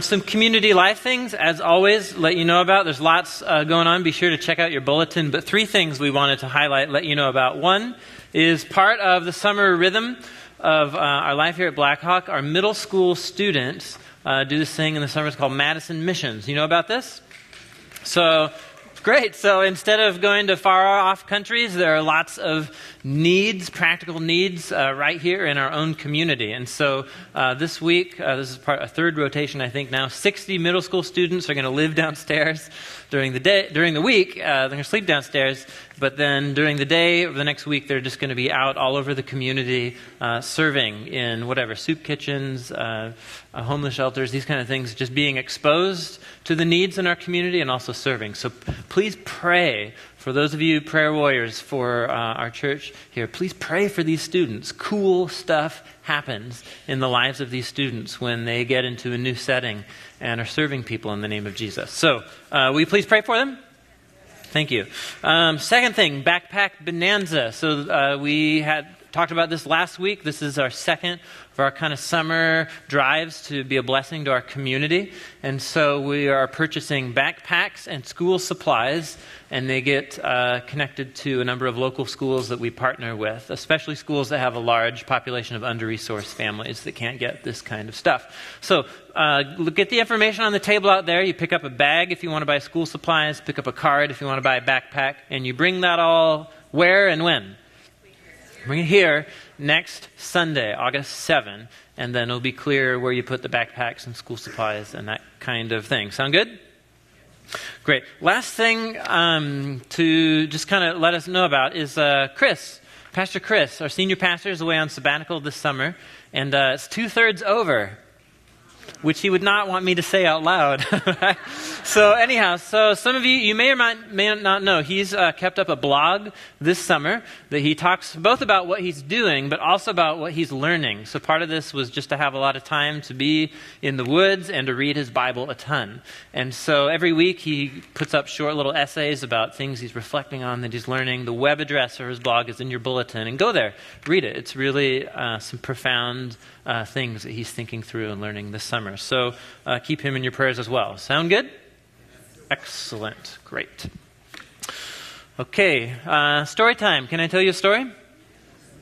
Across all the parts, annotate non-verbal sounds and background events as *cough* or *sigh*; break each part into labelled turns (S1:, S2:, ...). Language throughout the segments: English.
S1: Some community life things, as always, let you know about. There's lots uh, going on. Be sure to check out your bulletin. But three things we wanted to highlight, let you know about. One is part of the summer rhythm of uh, our life here at Blackhawk. Our middle school students uh, do this thing in the summer. It's called Madison Missions. You know about this? So Great. So instead of going to far off countries, there are lots of needs, practical needs, uh, right here in our own community. And so uh, this week, uh, this is part a third rotation, I think now. Sixty middle school students are going to live downstairs during the day. During the week, uh, they're going to sleep downstairs. But then during the day of the next week, they're just going to be out all over the community, uh, serving in whatever soup kitchens, uh, homeless shelters, these kind of things, just being exposed to the needs in our community and also serving. So please pray for those of you prayer warriors for uh, our church here. Please pray for these students. Cool stuff happens in the lives of these students when they get into a new setting and are serving people in the name of Jesus. So, uh, will you please pray for them? Thank you. Um, second thing, backpack bonanza. So uh, we had talked about this last week. This is our second of our kind of summer drives to be a blessing to our community. And so we are purchasing backpacks and school supplies, and they get uh, connected to a number of local schools that we partner with, especially schools that have a large population of under resourced families that can't get this kind of stuff. So uh, get the information on the table out there. You pick up a bag if you want to buy school supplies, pick up a card if you want to buy a backpack, and you bring that all where and when? Bring it here next Sunday, August 7, and then it'll be clear where you put the backpacks and school supplies and that kind of thing. Sound good? Great. Last thing um, to just kind of let us know about is uh, Chris, Pastor Chris, our senior pastor, is away on sabbatical this summer, and uh, it's two thirds over which he would not want me to say out loud. *laughs* so, anyhow, so some of you, you may or might, may not know, he's uh, kept up a blog this summer that he talks both about what he's doing, but also about what he's learning. So, part of this was just to have a lot of time to be in the woods and to read his Bible a ton. And so, every week he puts up short little essays about things he's reflecting on that he's learning. The web address for his blog is in your bulletin, and go there, read it. It's really uh, some profound uh, things that he's thinking through and learning this summer. So uh, keep him in your prayers as well. Sound good? Excellent. Great. Okay, uh, story time. Can I tell you a story?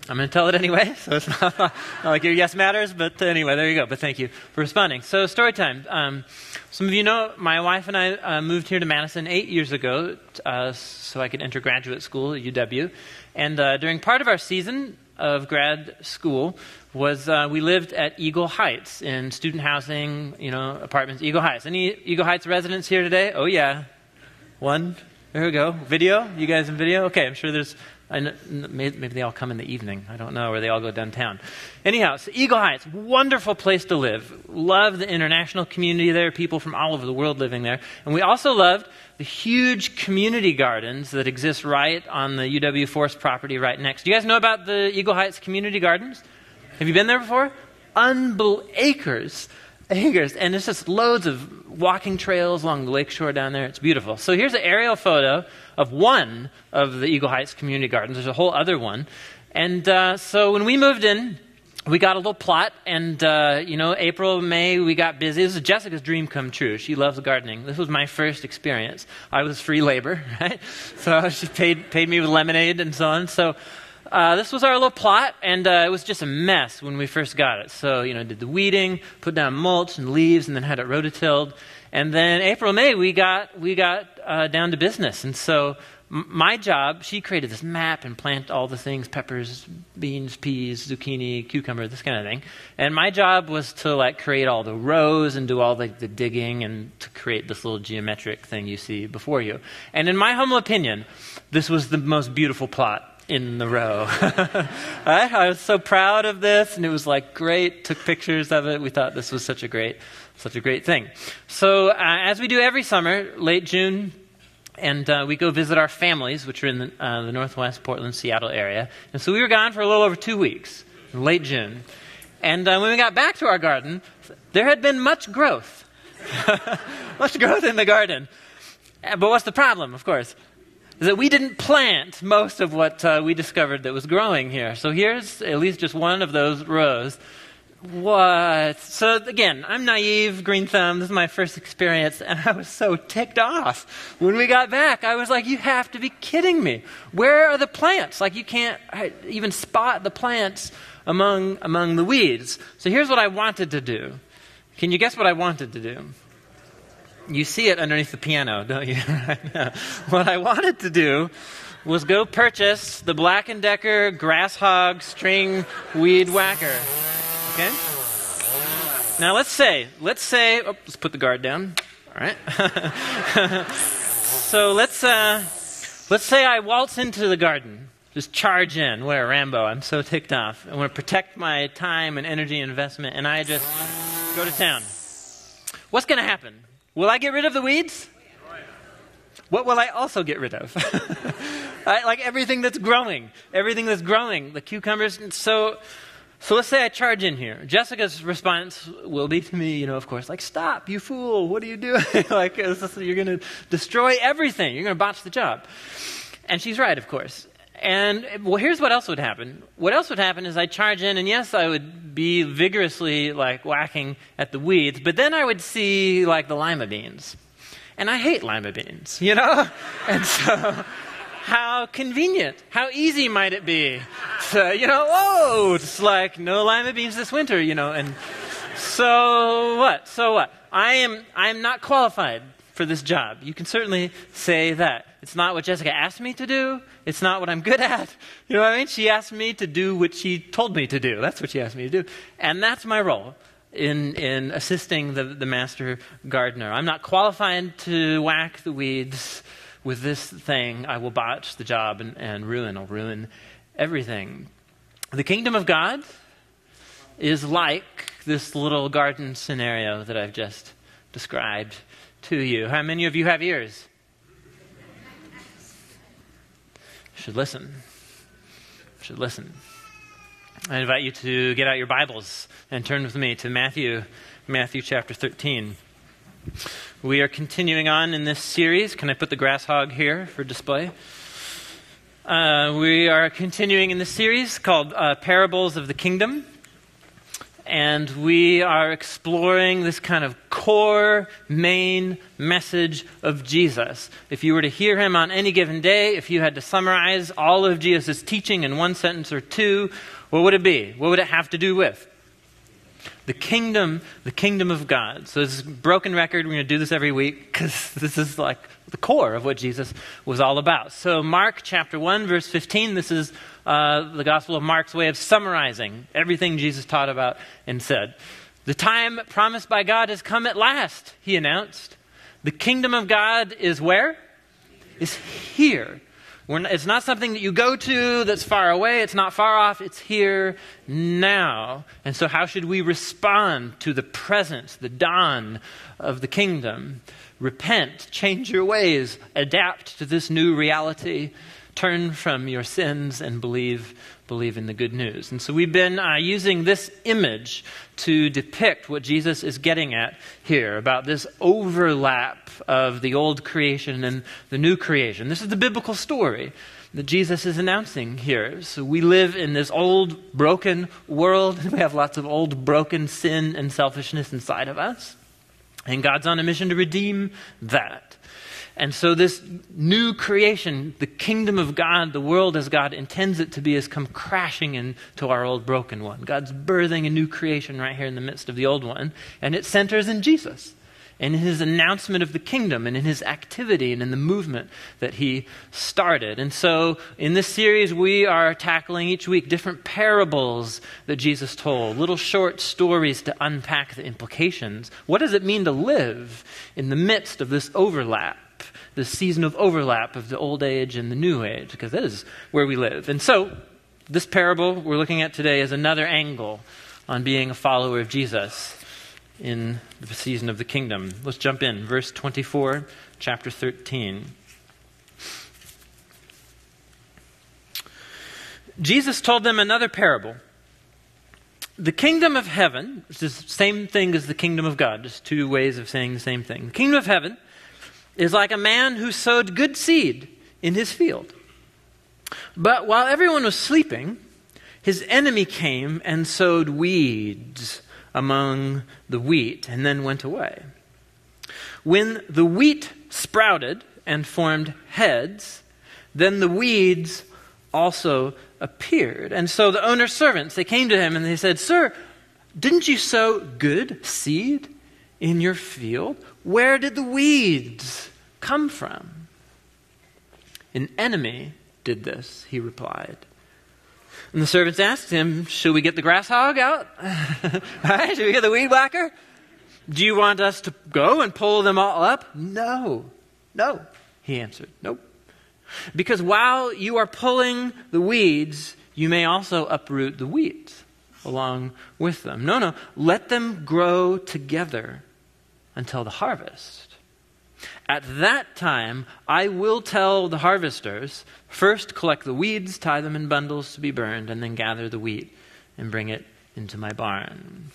S1: I'm going to tell it anyway, *laughs* so it's not, not, like your yes matters, but anyway, there you go. But thank you for responding. So, story time. Um, some of you know my wife and I uh, moved here to Madison eight years ago uh, so I could enter graduate school at UW. And uh, during part of our season of grad school, was uh, we lived at Eagle Heights in student housing, you know, apartments. Eagle Heights. Any Eagle Heights residents here today? Oh yeah, one. There we go. Video. You guys in video? Okay, I'm sure there's. Know, maybe they all come in the evening. I don't know, or they all go downtown. Anyhow, so Eagle Heights, wonderful place to live. Love the international community there, people from all over the world living there. And we also loved the huge community gardens that exist right on the UW Forest property right next. Do you guys know about the Eagle Heights community gardens? Have you been there before? Unbel- acres, acres, and there's just loads of walking trails along the lakeshore down there. It's beautiful. So here's an aerial photo of one of the Eagle Heights community gardens. There's a whole other one, and uh, so when we moved in, we got a little plot, and uh, you know, April, May, we got busy. This is Jessica's dream come true. She loves gardening. This was my first experience. I was free labor, *laughs* right? So she paid paid me with lemonade and so on. So uh, this was our little plot, and uh, it was just a mess when we first got it. So, you know, did the weeding, put down mulch and leaves, and then had it rototilled. And then April, May, we got, we got uh, down to business. And so m- my job, she created this map and planted all the things, peppers, beans, peas, zucchini, cucumber, this kind of thing. And my job was to like create all the rows and do all the, the digging and to create this little geometric thing you see before you. And in my humble opinion, this was the most beautiful plot in the row. *laughs* I was so proud of this, and it was like great. Took pictures of it. We thought this was such a great, such a great thing. So uh, as we do every summer, late June, and uh, we go visit our families, which are in the, uh, the, Northwest Portland, Seattle area. And so we were gone for a little over two weeks, late June. And uh, when we got back to our garden, there had been much growth. *laughs* much growth in the garden. Uh, but what's the problem, of course? Is that we didn't plant most of what uh, we discovered that was growing here. So here's at least just one of those rows. What? So again, I'm naive, green thumb. This is my first experience, and I was so ticked off. When we got back, I was like, you have to be kidding me. Where are the plants? Like, you can't even spot the plants among, among the weeds. So here's what I wanted to do. Can you guess what I wanted to do? You see it underneath the piano, don't you? *laughs* what I wanted to do was go purchase the Black & Decker Grass Hog String Weed Whacker. Okay? Now let's say, let's say, oh, let's put the guard down. All right. *laughs* so let's uh, let's say I waltz into the garden, just charge in. Where Rambo? I'm so ticked off. I want to protect my time and energy investment, and I just go to town. What's going to happen? Will I get rid of the weeds? What will I also get rid of? *laughs* I, like everything that's growing, everything that's growing, the cucumbers. So so let's say I charge in here. Jessica's response will be to me, you know, of course, like, stop, you fool, what are you doing? *laughs* like, you're going to destroy everything, you're going to botch the job. And she's right, of course. And well, here's what else would happen. What else would happen is I'd charge in, and yes, I would be vigorously like whacking at the weeds, but then I would see like the lima beans. And I hate lima beans, you know? *laughs* and so how convenient. How easy might it be to, you know, oh, it's like no lima beans this winter, you know, and so what? So what? I am, I am not qualified for this job. You can certainly say that. It's not what Jessica asked me to do. It's not what I'm good *laughs* at. You know what I mean? She asked me to do what she told me to do. That's what she asked me to do. And that's my role in, in assisting the, the master gardener. I'm not qualified to whack the weeds with this thing, I will botch the job and, and ruin. I'll ruin everything. The kingdom of God is like this little garden scenario that I've just described to you. How many of you have ears? Should listen. Should listen. I invite you to get out your Bibles and turn with me to Matthew, Matthew chapter 13. We are continuing on in this series. Can I put the grass hog here for display? Uh, we are continuing in this series called uh, Parables of the Kingdom. And we are exploring this kind of core, main message of Jesus. If you were to hear him on any given day, if you had to summarize all of Jesus' teaching in one sentence or two, what would it be? What would it have to do with? The kingdom, the kingdom of God. So this is broken record. We're going to do this every week because *laughs* this is like the core of what Jesus was all about. So Mark chapter 1, verse 15, this is uh, the Gospel of Mark's way of summarizing everything Jesus taught about and said. The time promised by God has come at last, he announced. The kingdom of God is where? Is here. Not, it's not something that you go to that's far away. It's not far off. It's here now. And so, how should we respond to the presence, the dawn of the kingdom? Repent, change your ways, adapt to this new reality, turn from your sins, and believe believe in the good news. And so we've been uh, using this image to depict what Jesus is getting at here about this overlap of the old creation and the new creation. This is the biblical story that Jesus is announcing here. So we live in this old, broken world. And *laughs* we have lots of old, broken sin and selfishness inside of us. And God's on a mission to redeem that. And so, this new creation, the kingdom of God, the world as God intends it to be, has come crashing into our old broken one. God's birthing a new creation right here in the midst of the old one, and it centers in Jesus and in his announcement of the kingdom and in his activity and in the movement that he started. And so, in this series, we are tackling each week different parables that Jesus told, little short stories to unpack the implications. What does it mean to live in the midst of this overlap? The season of overlap of the old age and the new age, because that is where we live. And so, this parable we're looking at today is another angle on being a follower of Jesus in the season of the kingdom. Let's jump in. Verse 24, chapter 13. Jesus told them another parable. The kingdom of heaven, which is the same thing as the kingdom of God, just two ways of saying the same thing. The kingdom of heaven is like a man who sowed good seed in his field. But while everyone was sleeping, his enemy came and sowed weeds among the wheat and then went away. When the wheat sprouted and formed heads, then the weeds also appeared. And so the owner's servants, they came to him and they said, Sir, didn't you sow good seed in your field? Where did the weeds come from? An enemy did this, he replied. And the servants asked him, Should we get the grass hog out? *laughs* right? Should we get the weed whacker? Do you want us to go and pull them all up? No. No, he answered. Nope. Because while you are pulling the weeds, you may also uproot the wheat along with them. No, no. Let them grow together until the harvest. At that time, I will tell the harvesters first collect the weeds, tie them in bundles to be burned, and then gather the wheat and bring it into my barn.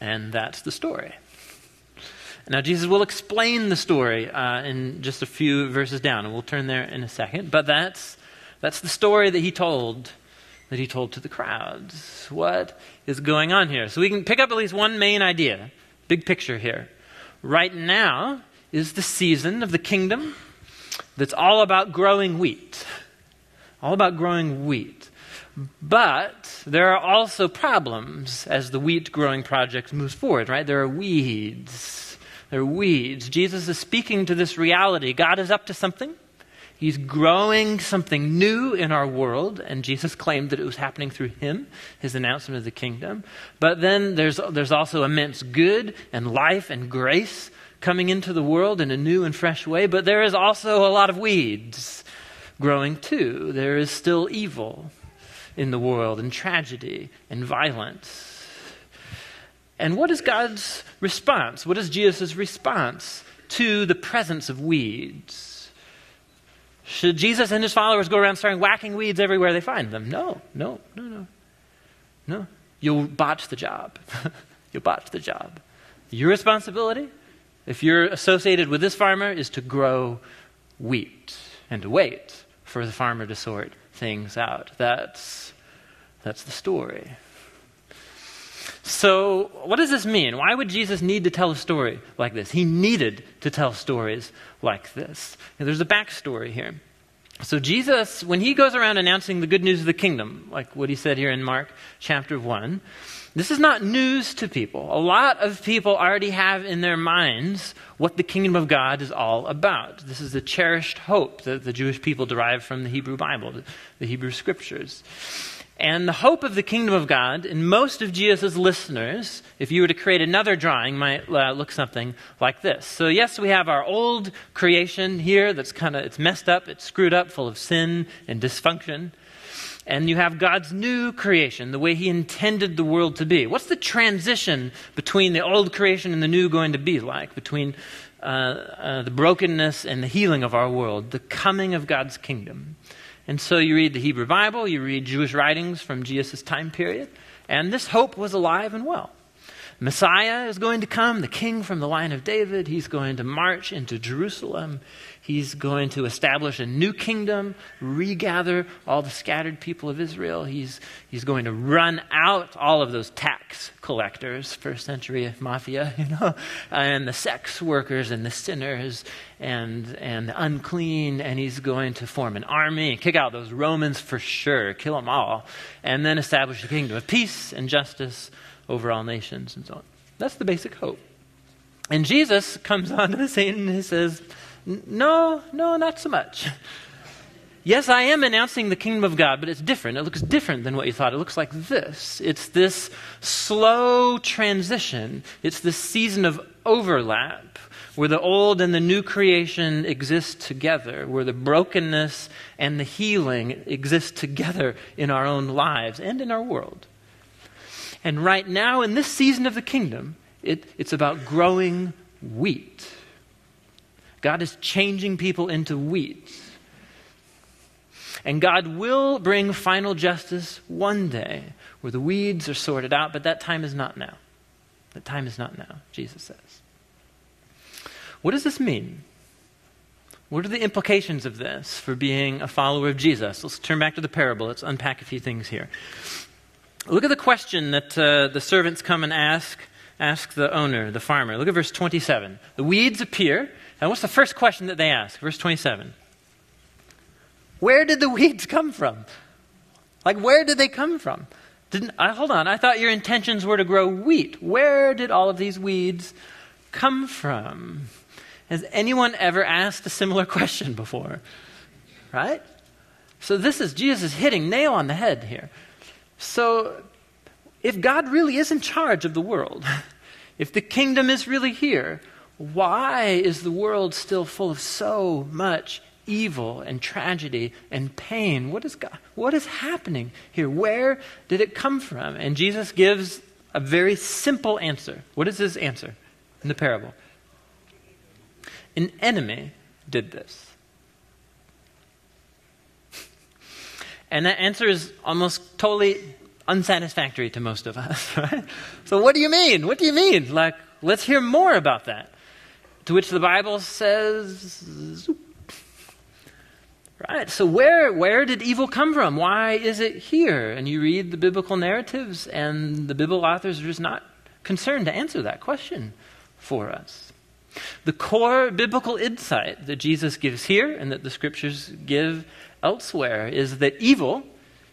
S1: And that's the story. Now, Jesus will explain the story uh, in just a few verses down, and we'll turn there in a second. But that's, that's the story that he told, that he told to the crowds. What is going on here? So we can pick up at least one main idea, big picture here. Right now, is the season of the kingdom that's all about growing wheat. All about growing wheat. But there are also problems as the wheat growing project moves forward, right? There are weeds. There are weeds. Jesus is speaking to this reality. God is up to something. He's growing something new in our world, and Jesus claimed that it was happening through him, his announcement of the kingdom. But then there's, there's also immense good and life and grace coming into the world in a new and fresh way, but there is also a lot of weeds growing too. There is still evil in the world, and tragedy, and violence. And what is God's response? What is Jesus' response to the presence of weeds? Should Jesus and his followers go around starting whacking weeds everywhere they find them? No, no, no, no. No. You'll botch the job. *laughs* You'll botch the job. Your responsibility if you're associated with this farmer, is to grow wheat and to wait for the farmer to sort things out. That's, that's the story. So, what does this mean? Why would Jesus need to tell a story like this? He needed to tell stories like this. There's a backstory here. So, Jesus, when he goes around announcing the good news of the kingdom, like what he said here in Mark chapter 1, this is not news to people. A lot of people already have in their minds what the kingdom of God is all about. This is the cherished hope that the Jewish people derive from the Hebrew Bible, the Hebrew scriptures. And the hope of the kingdom of God in most of Jesus' listeners, if you were to create another drawing, might uh, look something like this. So yes, we have our old creation here that's kind of it's messed up, it's screwed up, full of sin and dysfunction and you have God's new creation, the way He intended the world to be. What's the transition between the old creation and the new going to be like? Between uh, uh, the brokenness and the healing of our world, the coming of God's kingdom. And so you read the Hebrew Bible, you read Jewish writings from Jesus' time period, and this hope was alive and well. Messiah is going to come, the king from the line of David. He's going to march into Jerusalem. He's going to establish a new kingdom, regather all the scattered people of Israel. He's, he's going to run out all of those tax collectors, first century mafia, *laughs* you know, and the sex workers and the sinners and, and the unclean. And he's going to form an army kick out those Romans for sure, kill them all, and then establish a kingdom of peace and justice over all nations and so on. That's the basic hope. And Jesus comes *laughs* onto the scene and he says, no, no, not so much. *laughs* Yes, I am announcing the kingdom of God, but it's different. It looks different than what you thought. It looks like this it's this slow transition, it's this season of overlap where the old and the new creation exist together, where the brokenness and the healing exist together in our own lives and in our world. And right now, in this season of the kingdom, it, it's about growing wheat. God is changing people into wheat. And God will bring final justice one day where the weeds are sorted out, but that time is not now. That time is not now, Jesus says. What does this mean? What are the implications of this for being a follower of Jesus? Let's turn back to the parable. Let's unpack a few things here. Look at the question that uh, the servants come and ask, ask the owner, the farmer. Look at verse 27. The weeds appear, and what's the first question that they ask? Verse 27. Where did the weeds come from? Like, where did they come from? Didn't, I, hold on, I thought your intentions were to grow wheat. Where did all of these weeds come from? Has anyone ever asked a similar *laughs* question before? Right? So this is Jesus hitting nail on the head here. So if God really is in charge of the world, *laughs* if the kingdom is really here, why is the world still full of so much evil and tragedy and pain? What is God, what is happening here? Where did it come from? And Jesus gives a very simple answer. What is his answer in the parable? An enemy did this. And that answer is almost totally unsatisfactory to most of us, *laughs* right? So, what do you mean? What do you mean? Like, let's hear more about that. To which the Bible says, right? So, where, where did evil come from? Why is it here? And you read the biblical narratives, and the biblical authors are just not concerned to answer that question for us. The core biblical insight that Jesus gives here and that the scriptures give elsewhere is that evil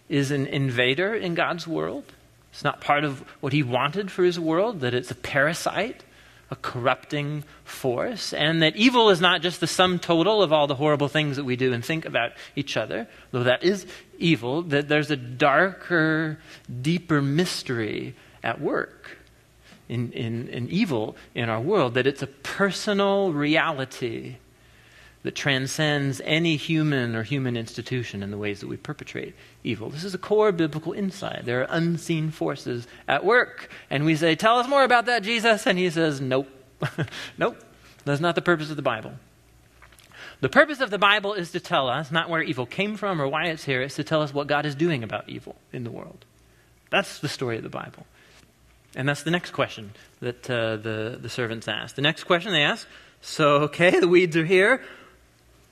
S1: is an invader in God's world. It's not part of what he wanted for his world, that it's a parasite, a corrupting force, and that evil is not just the sum total of all the horrible things that we do and think about each other, though that is evil, that there's a darker, deeper mystery at work in, in, in evil in our world, that it's a personal reality that transcends any human or human institution in the ways that we perpetrate evil. This is a core biblical insight. There are unseen forces at work. And we say, Tell us more about that, Jesus. And he says, Nope. *laughs* nope. That's not the purpose of the Bible. The purpose of the Bible is to tell us not where evil came from or why it's here, it's to tell us what God is doing about evil in the world. That's the story of the Bible. And that's the next question that uh, the, the servants ask. The next question they ask so, okay, the weeds are here.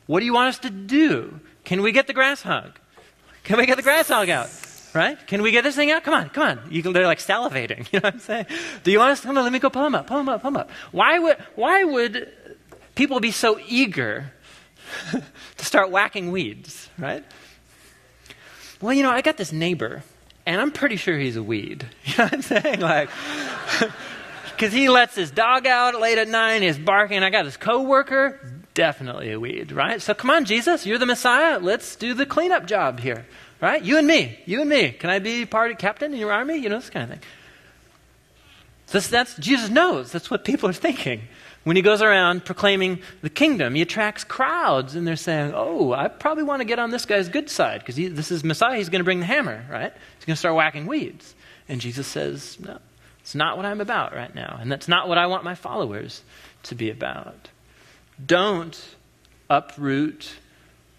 S1: What do you want us to do? Can we get the grass hog? Can we get the grass hog out? Right? Can we get this thing out? Come on, come on. You they're like salivating. *laughs* You know what I'm saying? Do you want us? To come on, let me go pull them up, pull them up, pull them up. Why would, why would people be so eager *laughs* to start whacking weeds, right? Well, you know, I got this neighbor, and I'm pretty sure he's a weed. *laughs* You know what I'm saying? Like, because he lets his dog out late at night, he's barking. I got his coworker, definitely a weed, right? So come on, Jesus, you're the Messiah. Let's do the cleanup job here, right? You and me, you and me. Can I be part of captain in your army? You know, this kind of thing. So that's, Jesus knows that's what people are thinking. When he goes around proclaiming the kingdom, he attracts crowds, and they're saying, Oh, I probably want to get on this guy's good side because this is Messiah. He's going to bring the hammer, right? He's going to start whacking weeds. And Jesus says, No, it's not what I'm about right now. And that's not what I want my followers to be about don't uproot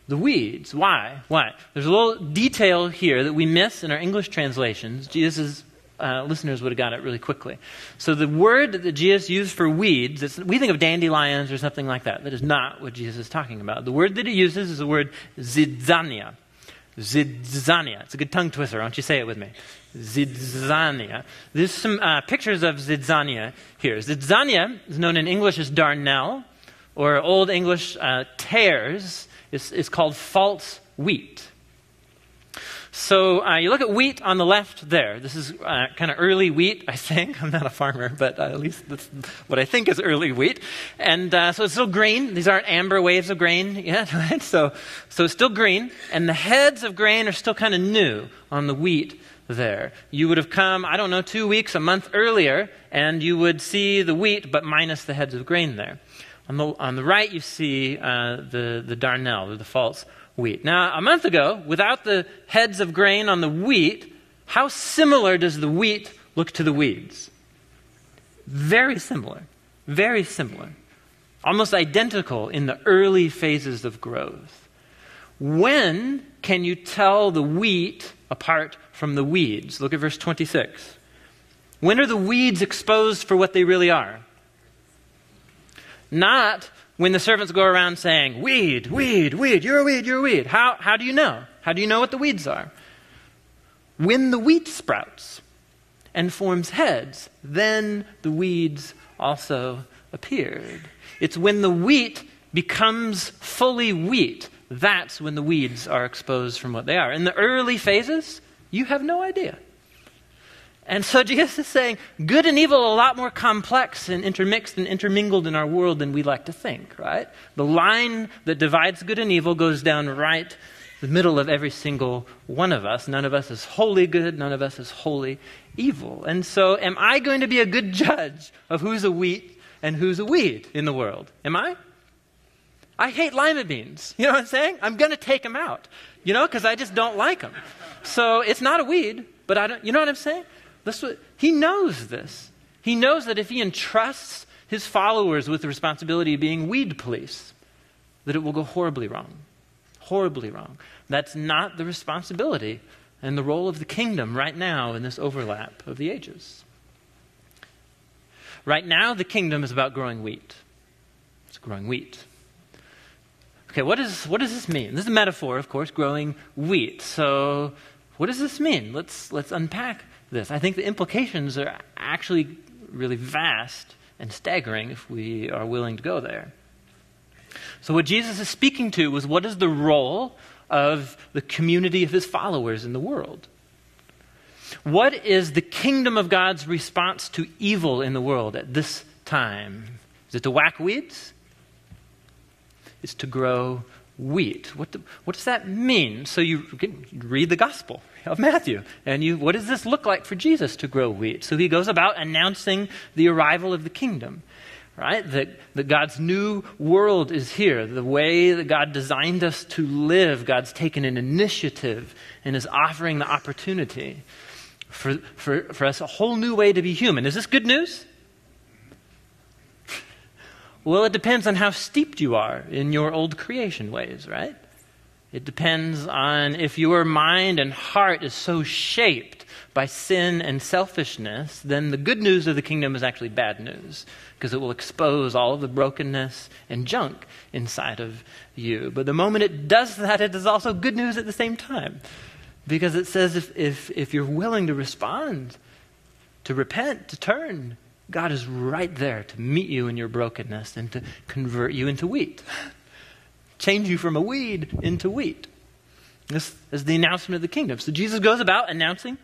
S1: the weeds. Why? Why? There's a little detail here that we miss in our English translations. Jesus' uh, listeners would have got it really quickly. So the word that Jesus used for weeds, we think of dandelions or something like that. That is not what Jesus is talking about. The word that he uses is the word zidzania. Zidzania. It's a good tongue twister. Why don't you say it with me? Zidzania. There's some uh, pictures of Zidzania here. Zidzania is known in English as darnel or Old English uh, tares, is, is called false wheat. So uh, you look at wheat on the left there. This is uh, kind of early wheat, I think. *laughs* I'm not a farmer, but uh, at least that's what I think is early wheat. And uh, so it's still green. These aren't amber waves of grain *laughs* yet, right? So, so it's still green. And the heads of grain are still kind of new on the wheat there. You would have come, I don't know, two weeks, a month earlier, and you would see the wheat, but minus the heads of grain there. On the, on the right, you see uh, the, the darnel, or the false wheat. Now, a month ago, without the heads of grain on the wheat, how similar does the wheat look to the weeds? Very similar. Very similar. Almost identical in the early phases of growth. When can you tell the wheat apart from the weeds? Look at verse 26. When are the weeds exposed for what they really are? Not when the servants go around saying, Weed, weed, weed, you're a weed, you're a weed. How, how do you know? How do you know what the weeds are? when the wheat sprouts and forms heads, then the weeds also appeared. It's when the wheat becomes fully wheat, that's when the weeds are exposed from what they are. In the early phases, you have no idea. And so *laughs* Jesus is saying good and evil are a lot more complex and intermixed and intermingled in our world than we like to think, right? The line that divides good and evil goes down right the middle of every single one of us. None of us is wholly good, none of us is wholly evil. And so, am I going to be a good *laughs* judge of who's a wheat and who's a weed in the world? Am I? I hate lima beans. You know what I'm saying? I'm going to take them out, you know, because I just don't like them. So, it's not a weed, but I don't, you know what I'm saying? This, he knows this. He knows that if he entrusts his followers with the responsibility of being weed police, that it will go horribly wrong. Horribly wrong. That's not the responsibility and the role of the kingdom right now in this overlap of the ages. Right now, the kingdom is about growing wheat. It's growing wheat. Okay, what, is, what does this mean? This is a metaphor, of course, growing wheat. So, what does this mean? Let's, let's unpack this. I think the implications are actually really vast and staggering if we are willing to go there. So, what Jesus is speaking to was what is the role of the community of his followers in the world? What is the kingdom of God's response to evil in the world at this time? Is it to whack weeds? It's to grow wheat. What, what does that mean? So you read the gospel of Matthew, and you, what does this look like for Jesus to grow wheat? So he goes about announcing the arrival of the kingdom, right? That, that God's new world is here. The way that God designed us to live, God's taken an initiative and is offering the opportunity for, for, for us a whole new way to be human. Is this good news? Well, it depends on how steeped you are in your old creation ways, right? It depends on if your mind and heart is so shaped by sin and selfishness, then the good news of the kingdom is actually bad news because it will expose all of the brokenness and junk inside of you. But the moment it does that, it is also good news at the same time because it says if, if, if you're willing to respond, to repent, to turn, God is right there to meet you in your brokenness and to convert you into wheat, change you from a weed into wheat. This is the announcement of the kingdom. So Jesus goes about announcing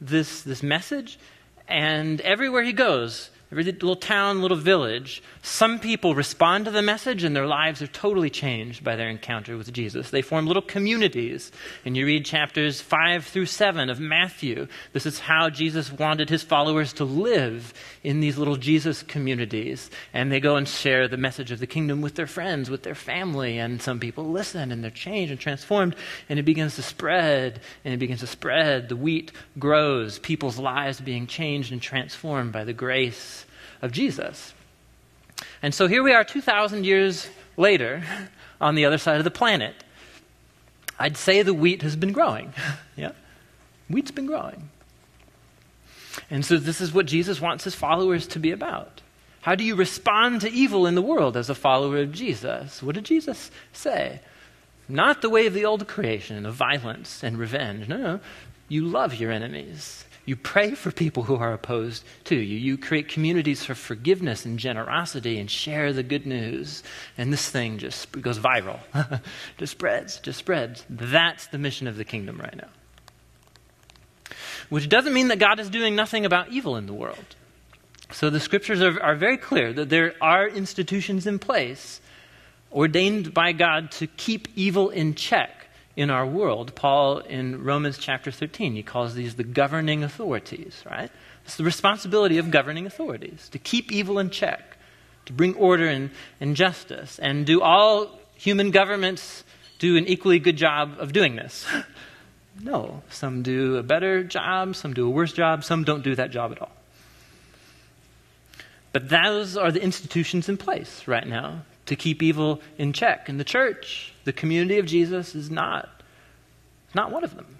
S1: this, this message, and everywhere he goes, every little town, little village, some people respond to the message and their lives are totally changed by their encounter with Jesus. They form little communities. And you read chapters 5 through 7 of Matthew. This is how Jesus wanted his followers to live in these little Jesus communities. And they go and share the message of the kingdom with their friends, with their family. And some people listen and they're changed and transformed. And it begins to spread and it begins to spread. The wheat grows, people's lives being changed and transformed by the grace of Jesus. And so here we are 2,000 years later on the other side of the planet. I'd say the wheat has been growing. *laughs* yeah? Wheat's been growing. And so this is what Jesus wants his followers to be about. How do you respond to evil in the world as a follower of Jesus? What did Jesus say? Not the way of the old creation of violence and revenge. No, no. You love your enemies. You pray for people who are opposed to you. You create communities for forgiveness and generosity and share the good news. And this thing just goes viral. *laughs* just spreads, just spreads. That's the mission of the kingdom right now. Which doesn't mean that God is doing nothing about evil in the world. So the scriptures are, are very clear that there are institutions in place ordained by God to keep evil in check in our world. Paul, in Romans chapter 13, he calls these the governing authorities, right? It's the responsibility of governing authorities to keep evil in check, to bring order and, and justice. And do all human governments do an equally good job of doing this? *laughs* no. Some do a better job, some do a worse job, some don't do that job at all. But those are the institutions in place right now to keep evil in check. And the church, the community of Jesus, is not, not one of them.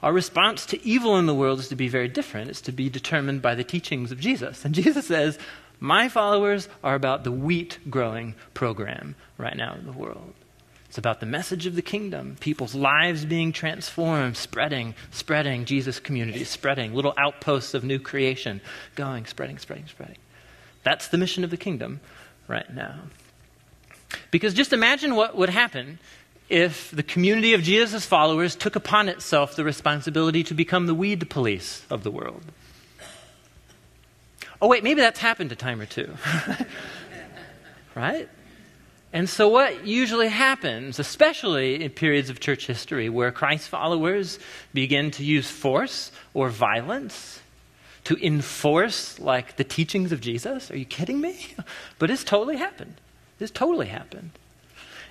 S1: Our response to evil in the world is to be very different. It's to be determined by the teachings of Jesus. And Jesus says, My followers are about the wheat growing program right now in the world. It's about the message of the kingdom, people's lives being transformed, spreading, spreading, Jesus communities, spreading, little outposts of new creation, going, spreading, spreading, spreading. That's the mission of the kingdom right now. Because just imagine what would happen if the community of Jesus' followers took upon itself the responsibility to become the weed police of the world. Oh, wait, maybe that's happened a time or two. *laughs* right? And so, what usually happens, especially in periods of church history where Christ followers begin to use force or violence to enforce, like, the teachings of Jesus? Are you kidding me? *laughs* But it's totally happened. It's totally happened.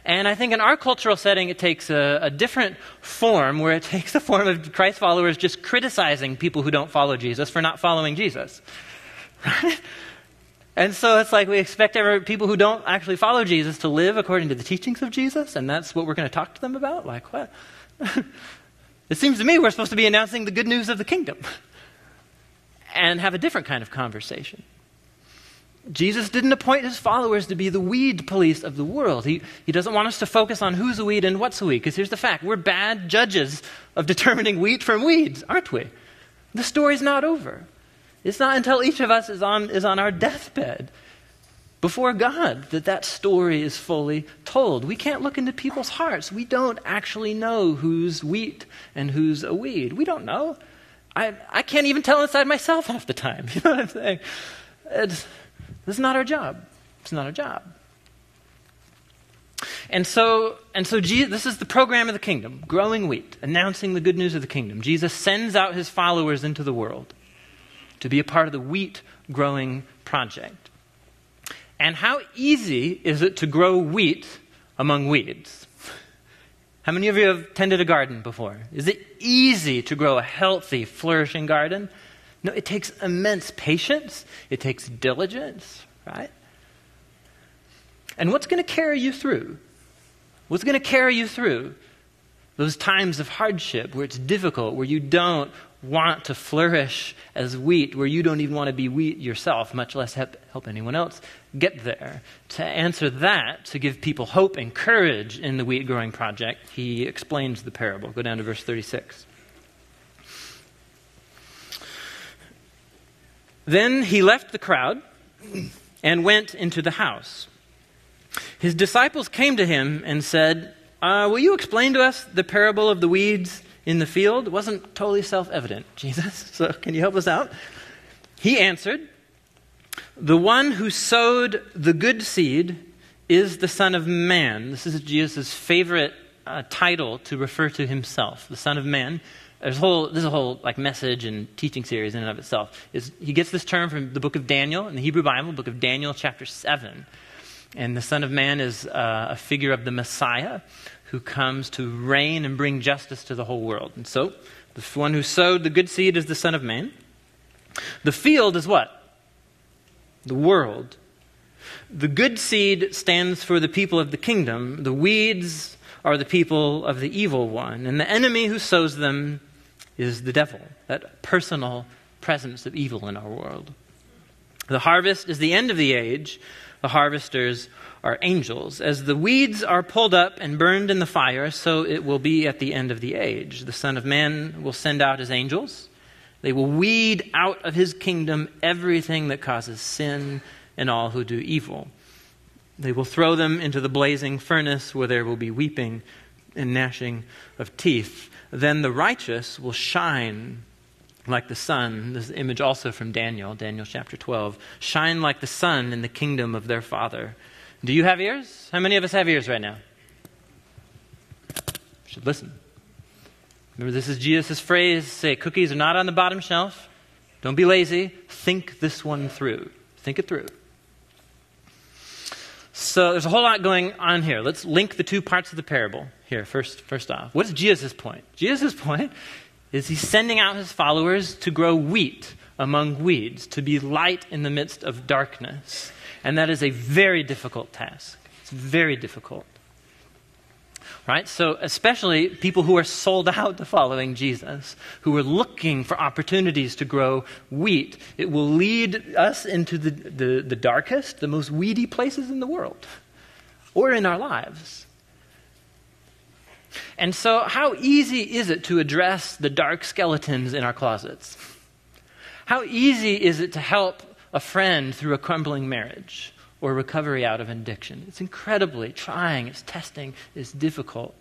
S1: And I think in our cultural setting, it takes a, a, different form, where it *laughs* takes the form of Christ followers just criticizing people who don't follow Jesus for not following Jesus. *laughs* And so it's like we expect every, people who don't actually follow Jesus to live according to the teachings of Jesus, and that's what we're going to talk to them about? Like, what? *laughs* it seems to me we're supposed to be announcing the good news of the kingdom and have a different kind of conversation. Jesus didn't appoint his followers to be the weed police of the world. He, he doesn't want us to focus on who's a weed and what's a weed, because here's the fact we're bad judges of determining wheat from weeds, aren't we? The story's not over. It's not until each of us is on, is on our deathbed before God that that story is fully told. We can't look into people's hearts. We don't actually know who's wheat and who's a weed. We don't know. I, I can't even tell inside myself half the time. *laughs* You know what I'm saying? It's, this is not our job. It's not our job. And so, and so Jesus, this is the program of the kingdom growing wheat, announcing the good news of the kingdom. Jesus sends out his followers into the world to be a part of the wheat growing project. And how easy is it to grow wheat among weeds? How many of you have tended a garden before? Is it easy to grow a healthy, flourishing garden? No, it takes immense patience, it takes diligence, right? And what's going to carry you through? What's going to carry you through those times of hardship where it's difficult, where you don't want to flourish as wheat, where you don't even want to be wheat yourself, much less help, help anyone else get there. To answer that, to give people hope and courage in the wheat growing project, he explains the parable. Go down to verse 36. Then he left the crowd and went into the house. His disciples came to him and said, uh, Will you explain to us the parable of the weeds in the field? It wasn't totally self evident, *laughs* Jesus. So can you help us out? He answered, The one who sowed the good seed is the Son of Man. This is Jesus' favorite uh, title to refer to himself, the Son of Man. There's a whole, this is a whole like message and teaching series in and of itself. Is he gets this term from the book of Daniel in the Hebrew Bible, book of Daniel, chapter seven, and the Son of Man is uh, a figure of the Messiah who comes to reign and bring justice to the whole world. And so, the one who sowed the good seed is the Son of Man. The field is what? The world. The good seed stands for the people of the kingdom. The weeds are the people of the evil one. And the enemy who sows them is the devil, that personal presence of evil in our world. The harvest is the end of the age. The harvesters are angels. As the weeds are pulled up and burned in the fire, so it will be at the end of the age. The Son of Man will send out his angels. They will weed out of his kingdom everything that causes sin and all who do evil. They will throw them into the blazing furnace where there will be weeping and gnashing of teeth. Then the righteous will shine like the sun. This image also from Daniel, Daniel chapter 12. Shine like the sun in the kingdom of their Father. Do you have ears? How many of us have ears right now? should listen. Remember, this is Jesus' phrase say, cookies are not on the bottom shelf. Don't be lazy. Think this one through. Think it through. So there's a whole lot going on here. Let's link the two parts of the parable here. First, first off, what is Jesus' point? Jesus' point is he's sending out his followers to grow wheat among weeds, to be light in the midst of darkness. And that is a very difficult task. It's very difficult. Right? So, especially people who are sold out to following Jesus, who are looking for opportunities to grow wheat, it will lead us into the, the, the darkest, the most weedy places in the world or in our lives. And so, how easy is it to address the dark skeletons in our closets? How easy is it to help a friend through a crumbling marriage or recovery out of addiction? It's incredibly trying, it's testing, it's difficult.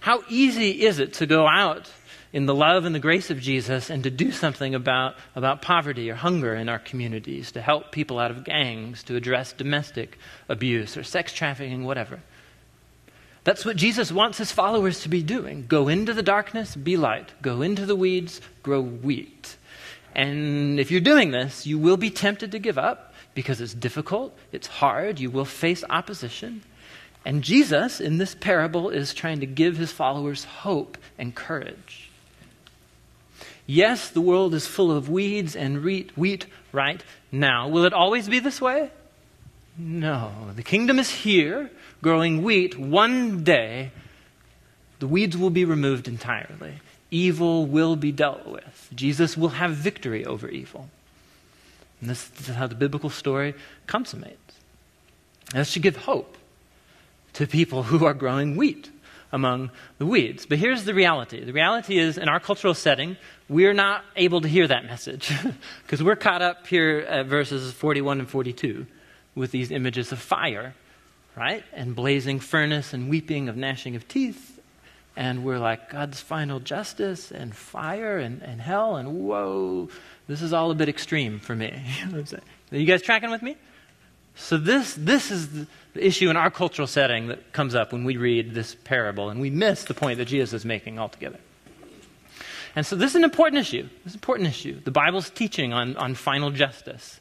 S1: How easy is it to go out in the love and the grace of Jesus and to do something about, about poverty or hunger in our communities, to help people out of gangs, to address domestic abuse or sex trafficking, whatever? That's what Jesus wants his followers to be doing. Go into the darkness, be light. Go into the weeds, grow wheat. And if you're doing this, you will be tempted to give up because it's difficult, it's hard, you will face opposition. And Jesus, in this parable, is trying to give his followers hope and courage. Yes, the world is full of weeds and wheat right now. Will it always be this way? No. The kingdom is here growing wheat, one day the weeds will be removed entirely. Evil will be dealt with. Jesus will have victory over evil. And this is how the biblical story consummates. And this should give hope to people who are growing wheat among the weeds. But here's the reality the reality is, in our cultural setting, we're not able to hear that message *laughs* because we're caught up here at verses 41 and 42 with these images of fire right? And blazing furnace and weeping of gnashing of teeth. And we're like, God's final justice and fire and, and hell, and whoa, this is all a bit extreme for me. *laughs* Are you guys tracking with me? So, this, this is the issue in our cultural setting that comes up when we read this parable, and we miss the point that Jesus is making altogether. And so, this is an important issue. This is an important issue. The Bible's teaching on, on final justice.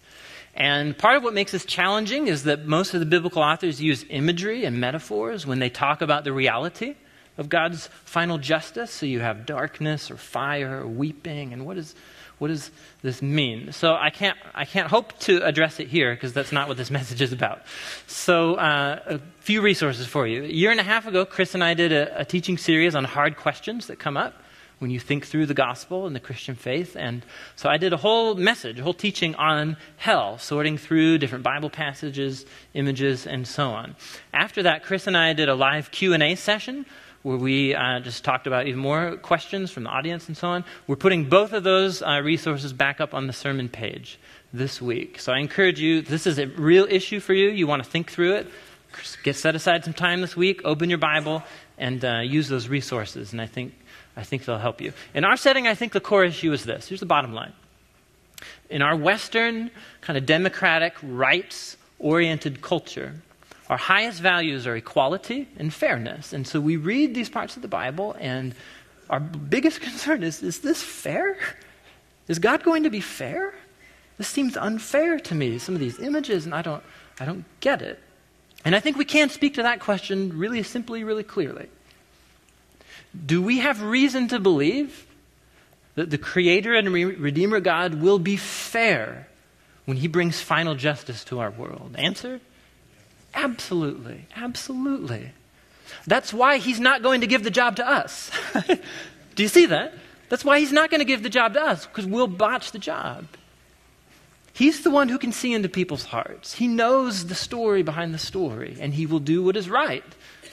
S1: And part of what makes this challenging is that most of the biblical authors use imagery and metaphors when they talk about the reality of God's final justice. So you have darkness or fire or weeping, and what, is, what does this mean? So I can't, I can't hope to address it here because that's not what this *laughs* message is about. So uh, a few resources for you. A year and a half ago, Chris and I did a, a teaching series on hard questions that come up when you think through the gospel and the Christian faith. And so I did a whole message, a whole teaching on hell, sorting through different Bible passages, images, and so on. After that, Chris and I did a live Q&A session where we uh, just talked about even more questions from the audience and so on. We're putting both of those uh, resources back up on the sermon page this week. So I encourage you, this is a real issue for you. You want to think through it. Get set aside some time this week, open your Bible, and uh, use those resources. And I think I think they'll help you. In our setting, I think the core issue is this. Here's the bottom line. In our Western, kind of democratic, rights oriented culture, our highest values are equality and fairness. And so we read these parts of the Bible, and our biggest *laughs* concern is is this fair? Is God going to be fair? This seems unfair to me, some of these images, and I don't, I don't get it. And I think we can speak to that question really simply, really clearly do we have reason to believe that the Creator and Redeemer God will be fair when He brings final justice to our world? Answer? Absolutely. Absolutely. That's why He's not going to give the job to us. *laughs* do you see that? That's why He's not going to give the job to us, because we'll botch the job. He's the one who can see into people's hearts. He knows the story behind the story, and He will do what is right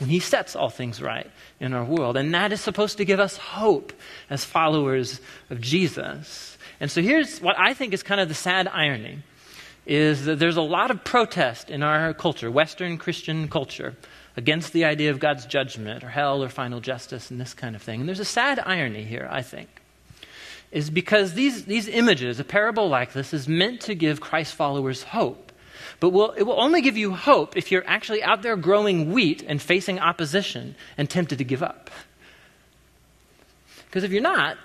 S1: when He sets all things right in our world. And that is supposed to give us hope as followers of Jesus. And so here's what I think is kind of the sad irony is that there's a lot of protest in our culture, Western Christian culture, against the idea of God's judgment or hell or final justice and this kind of thing. And there's a sad irony here, I think, is because these, these images, a parable like this, is meant to give Christ followers hope. But will, it will only give you hope if you're actually out there growing wheat and facing opposition and tempted to give up. Because if you're not,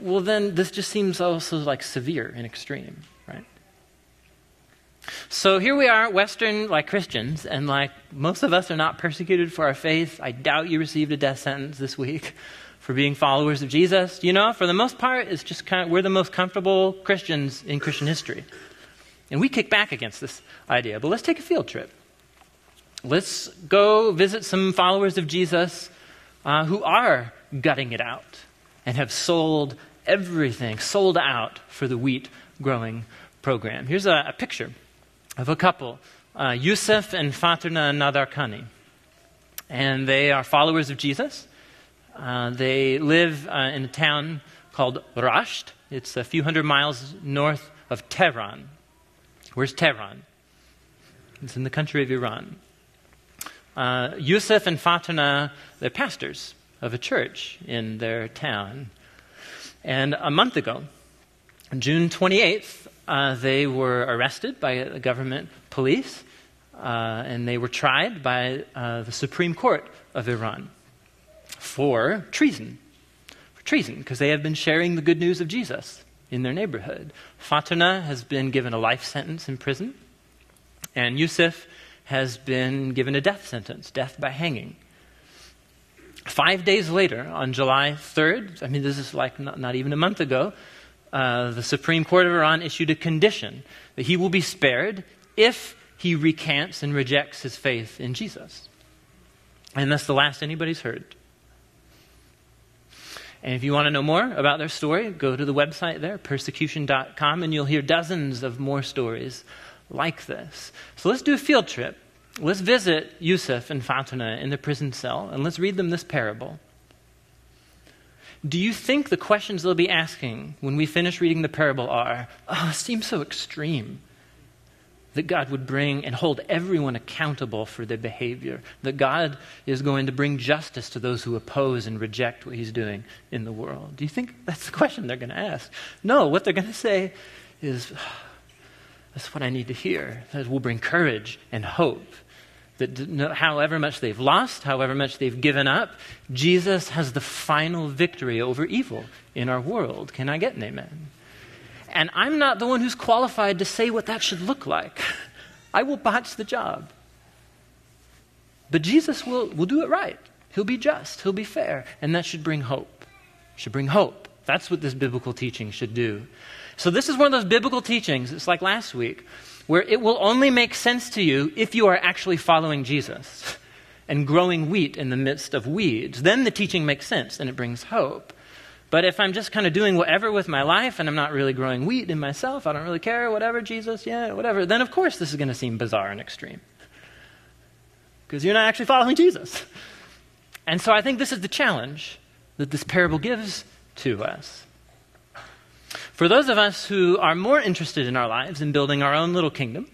S1: well, then this just seems also like severe and extreme, right? So here we are, Western like Christians, and like most of us are not persecuted for our faith. I doubt you received a death sentence this week *laughs* for being followers of Jesus. You know, for the most part, it's just kind of, we're the most comfortable Christians in Christian history. And we kick back against this idea. But let's take a field trip. Let's go visit some followers of Jesus uh, who are gutting it out and have sold everything, sold out for the wheat growing program. Here's a, a picture of a couple, uh, Yusuf and Fatima Nadarkhani. and they are followers of Jesus. Uh, they live uh, in a town called Rasht. It's a few hundred miles north of Tehran. Where's Tehran? It's in the country of Iran. Uh, Yusuf and Fatima, they're pastors of a church in their town. And a month ago, June 28th, uh, they were arrested by the government police uh, and they were tried by uh, the Supreme Court of Iran for treason. For treason, because they have been sharing the good news of Jesus in their neighborhood. Fatima has been given a life sentence in prison, and Yusuf has been given a death sentence, death by hanging. Five days later, on July 3rd, I mean, this is like not, not even a month ago, uh, the Supreme Court of Iran issued a condition that he will be spared if he recants and rejects his faith in Jesus. And that's the last anybody's heard. And if you want to know more about their story, go to the website there, persecution.com, and you'll hear dozens of more stories like this. So let's do a field trip. Let's visit Yusuf and Fatima in the prison cell, and let's read them this parable. Do you think the questions they'll be asking when we finish reading the parable are, oh, it seems so extreme? That God would bring and hold everyone accountable for their behavior, that God is going to bring justice to those who oppose and reject what He's doing in the world. Do you think that's the question they're going to ask? No, what they're going to say is, ah, that's what I need to hear. That will bring courage and hope. That however much they've lost, however much they've given up, Jesus has the final victory over evil in our world. Can I get an amen? And I'm not the one who's qualified to say what that should look like. *laughs* I will botch the job. But Jesus will, will do it right. He'll be just, he'll be fair, and that should bring hope. Should bring hope. That's what this biblical teaching should do. So, this is one of those biblical teachings, it's like last week, where it will only make sense to you if you are actually following Jesus *laughs* and growing wheat in the midst of weeds. Then the teaching makes sense and it brings hope. But if I'm just kind of doing whatever with my life and I'm not really growing wheat in myself, I don't really care, whatever, Jesus, yeah, whatever, then of course this is going to seem bizarre and extreme. Because you're not actually following Jesus. And so I think this is the challenge that this parable gives to us. For those of us who are more interested in our lives in building our own little kingdom,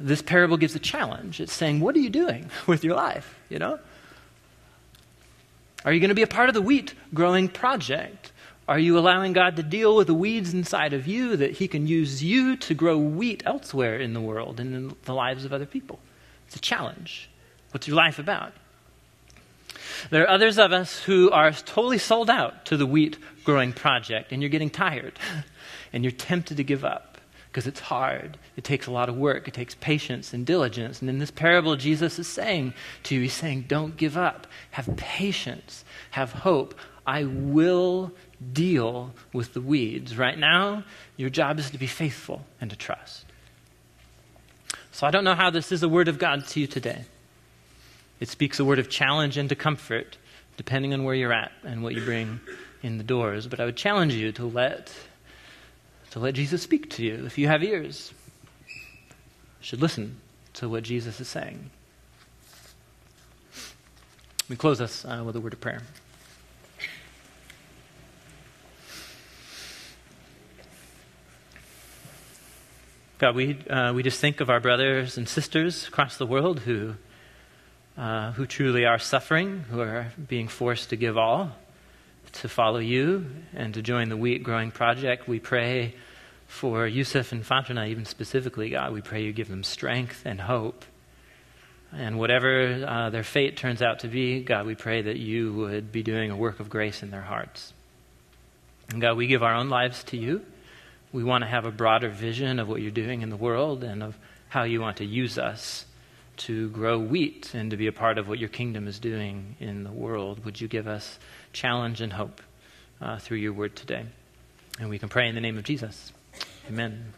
S1: this parable gives a challenge. It's saying, What are you doing with your life? You know? Are you going to be a part of the wheat growing project? Are you allowing God to deal with the weeds inside of you that He can use you to grow wheat elsewhere in the world and in the lives of other people? It's a challenge. What's your life about? There are others of us who are totally sold out to the wheat growing project, and you're getting tired, *laughs* and you're tempted to give up because it's hard. It takes a lot of work. It takes patience and diligence. And in this parable, Jesus is saying to you, He's saying, Don't give up. Have patience. Have hope. I will deal with the weeds. Right now, your job is to be faithful and to trust. So I don't know how this is a word of God to you today. It speaks a word of challenge and to comfort, depending on where you're at and what you bring in the doors. But I would challenge you to let to let Jesus speak to you. If you have ears, you should listen to what Jesus is saying. We close us uh, with a word of prayer. God, we, uh, we just think of our brothers and sisters across the world who, uh, who truly are suffering, who are being forced to give all to follow you and to join the wheat growing project. We pray for Yusuf and Fatima, even specifically, God. We pray you give them strength and hope. And whatever uh, their fate turns out to be, God, we pray that you would be doing a work of grace in their hearts. And God, we give our own lives to you. We want to have a broader vision of what you're doing in the world and of how you want to use us to grow wheat and to be a part of what your kingdom is doing in the world. Would you give us challenge, and hope uh, through your word today. And we can pray in the name of Jesus. Amen.